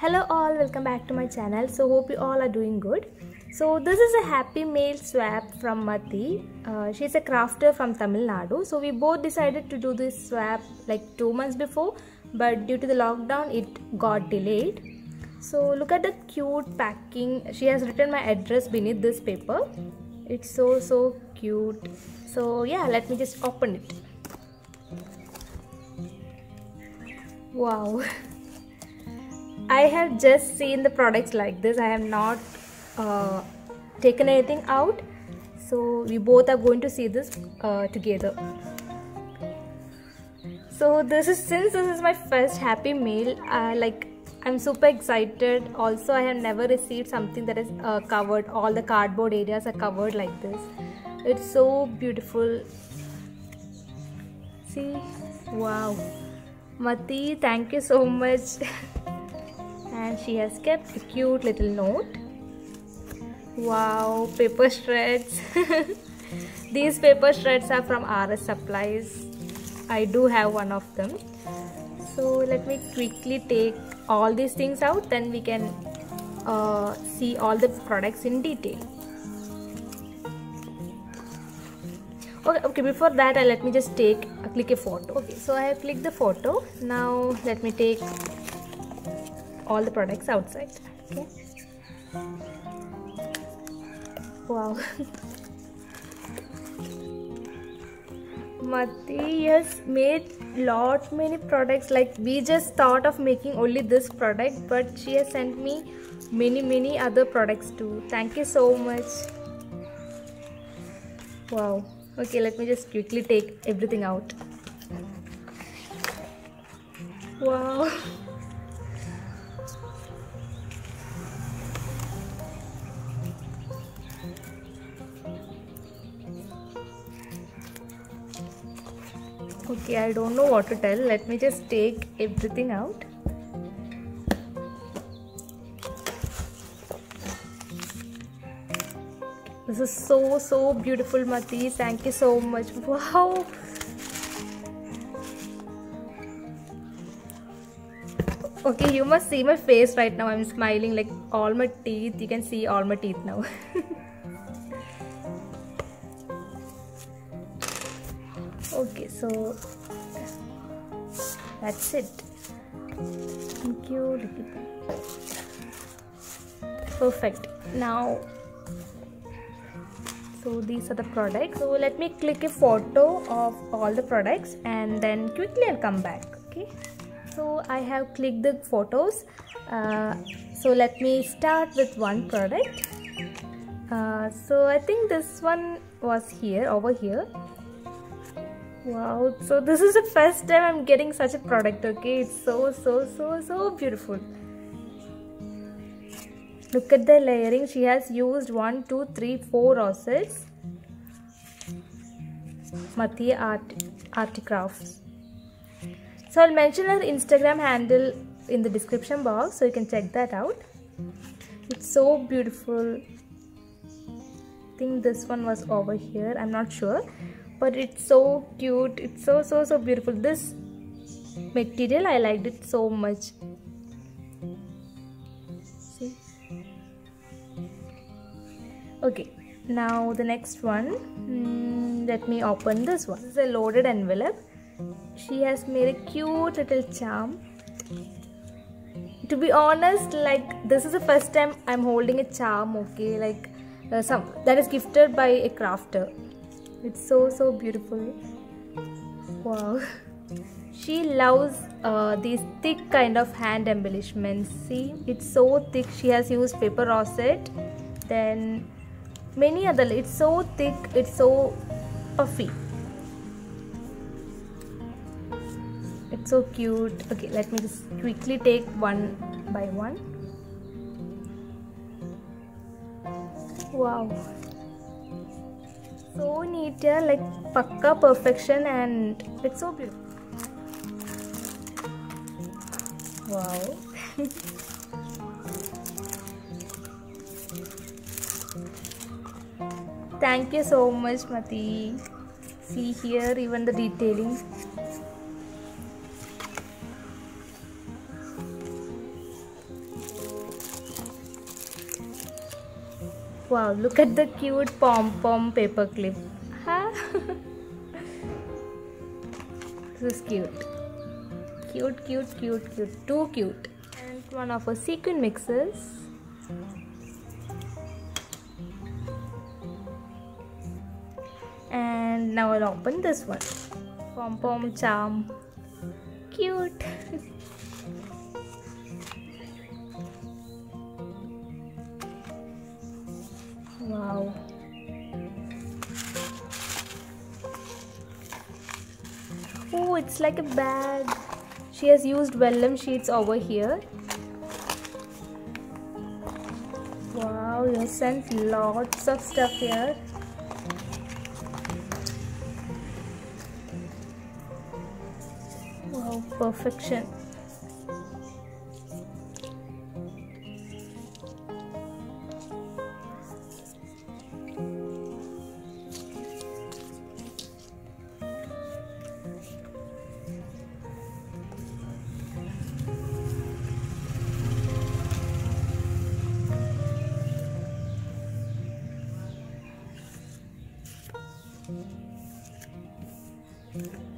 hello all welcome back to my channel. So hope you all are doing good. So this is a happy mail swap from Mathi. Uh, she's a crafter from tamil nadu. So we both decided to do this swap like two months before but due to the lockdown it got delayed. So look at the cute packing. She has written my address beneath this paper. It's so so cute. So yeah let me just open it. Wow I have just seen the products like this. I have not uh, taken anything out. So we both are going to see this uh, together. So this is since this is my first happy mail Uh, like I'm super excited. Also, I have never received something that is uh, covered. All the cardboard areas are covered like this. It's so beautiful. See, wow, Mathi, thank you so much. and she has kept a cute little note. Wow paper shreds. These paper shreds are from RS supplies. I do have one of them. So let me quickly take all these things out then we can uh, see all the products in detail. Okay okay before that uh, let me just take uh, click a photo. Okay so I have clicked the photo. Now let me take all the products outside okay? Wow. Mathi has made lot many products. Like we just thought of making only this product but she has sent me many many other products too. Thank you so much. Wow. Okay let me just quickly take everything out. Wow okay i don't know what to tell. Let me just take everything out. This is so so beautiful Mathi. Thank you so much. Wow. Okay you must see my face right now. I'm smiling like all my teeth. You can see all my teeth now okay so that's it. Thank you perfect. Now so these are the products. So let me click a photo of all the products and then quickly i'll come back okay? So i have clicked the photos. Uh, so let me start with one product. Uh, so i think this one was here over here wow. So this is the first time i'm getting such a product okay? It's so so so so beautiful. Look at the layering. She has used one two three four rosettes Mathi art articrafts so i'll mention her instagram handle in the description box so you can check that out. It's so beautiful. I think this one was over here. I'm not sure but it's so cute. It's so so so beautiful. This material i liked it so much. See? Okay. Now the next one. Mm, let me open this one. This is a loaded envelope. She has made a cute little charm. To be honest like this is the first time i'm holding a charm okay? Like uh, some that is gifted by a crafter it's so so beautiful. Wow. She loves uh, these thick kind of hand embellishments. See it's so thick. She has used paper rosette then many other it's so thick it's so puffy. It's so cute. Okay let me just quickly take one by one. Wow so neat yeah like pakka perfection and it's so beautiful. Wow. Thank you so much Mathi. See here even the detailing Wow, look at the cute pom pom paper clip. Huh? this is cute. Cute, cute, cute, cute. Too cute. And one of our sequin mixes. And now I'll open this one. Pom pom charm. Cute. Oh, it's like a bag. She has used vellum sheets over here. Wow, you sent lots of stuff here. Wow, perfection. Thank you.